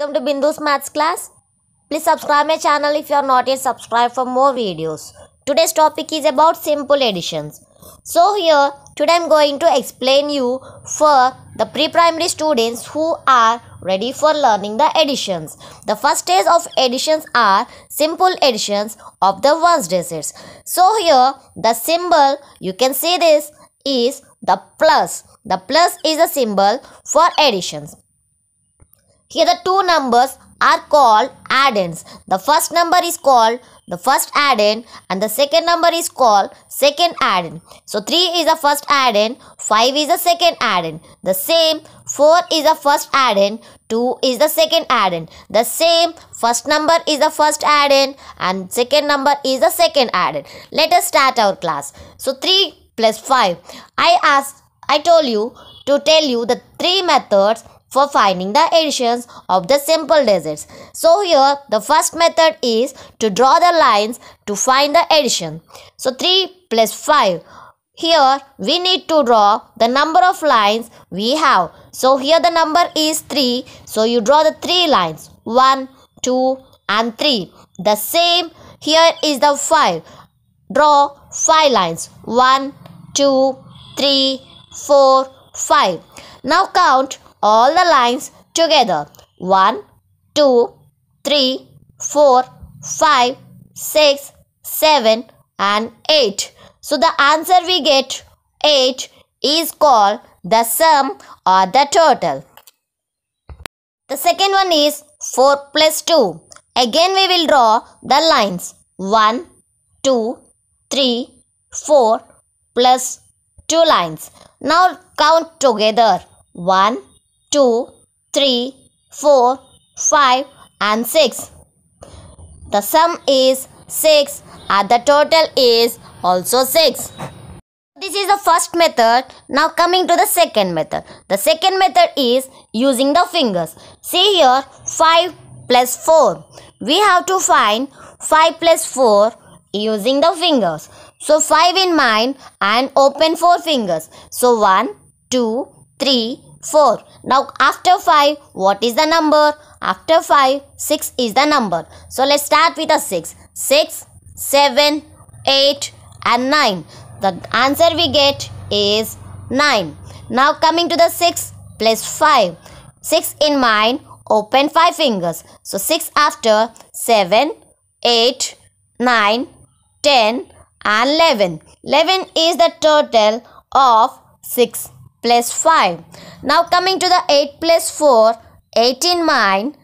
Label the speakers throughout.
Speaker 1: welcome to Bindu's Maths class. Please subscribe my channel if you are not yet subscribed for more videos. Today's topic is about simple additions. So here today I am going to explain you for the pre-primary students who are ready for learning the additions. The first stage of additions are simple additions of the ones digits. So here the symbol you can see this is the plus. The plus is a symbol for additions. Here the two numbers are called addends. The first number is called the first addend and the second number is called second addend. So 3 is the first addend, 5 is the second addend. The same 4 is the first addend, 2 is the second addend. The same first number is the first addend and second number is the second addend. Let us start our class. So 3 plus 5. I asked I told you to tell you the three methods for finding the additions of the simple digits. So here the first method is to draw the lines to find the addition. So 3 plus 5. Here we need to draw the number of lines we have. So here the number is 3. So you draw the 3 lines. 1, 2 and 3. The same here is the 5. Draw 5 lines. 1, 2, 3, 4, 5. Now count all the lines together 1, 2, 3, 4, 5, 6, 7 and 8. So the answer we get 8 is called the sum or the total. The second one is 4 plus 2. Again we will draw the lines 1, 2, 3, 4 plus 2 lines. Now count together 1, 2, 3, 4, 5 and 6. The sum is 6 and the total is also 6. This is the first method. Now coming to the second method. The second method is using the fingers. See here 5 plus 4. We have to find 5 plus 4 using the fingers. So 5 in mind and open 4 fingers. So 1, 2, 3, 4. Now after 5, what is the number? After 5, 6 is the number. So let's start with a 6. 6, 7, 8 and 9. The answer we get is 9. Now coming to the 6 plus 5. 6 in mind, open 5 fingers. So 6 after 7, 8, 9, 10 and 11. 11 is the total of 6 plus 5. Now coming to the 8 plus 4, 8 in mind,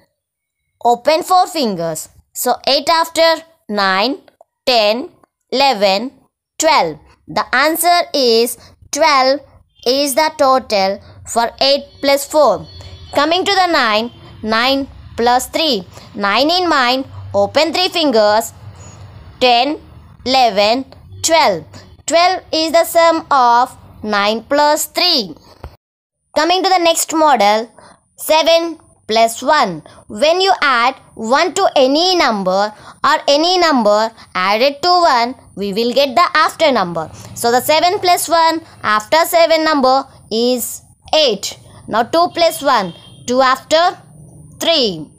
Speaker 1: open 4 fingers. So 8 after 9, 10, 11, 12. The answer is 12 is the total for 8 plus 4. Coming to the 9, 9 plus 3. 9 in mind, open 3 fingers. 10, 11, 12. 12 is the sum of 9 plus 3. Coming to the next model, 7 plus 1. When you add 1 to any number or any number added to 1, we will get the after number. So the 7 plus 1 after 7 number is 8. Now 2 plus 1, 2 after 3.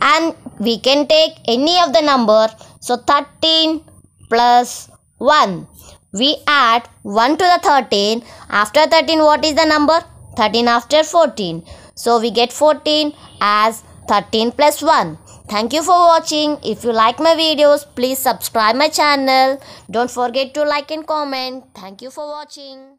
Speaker 1: And we can take any of the number. So 13 plus 1. We add 1 to the 13. After 13, what is the number? 13 after 14. So we get 14 as 13 plus 1. Thank you for watching. If you like my videos, please subscribe my channel. Don't forget to like and comment. Thank you for watching.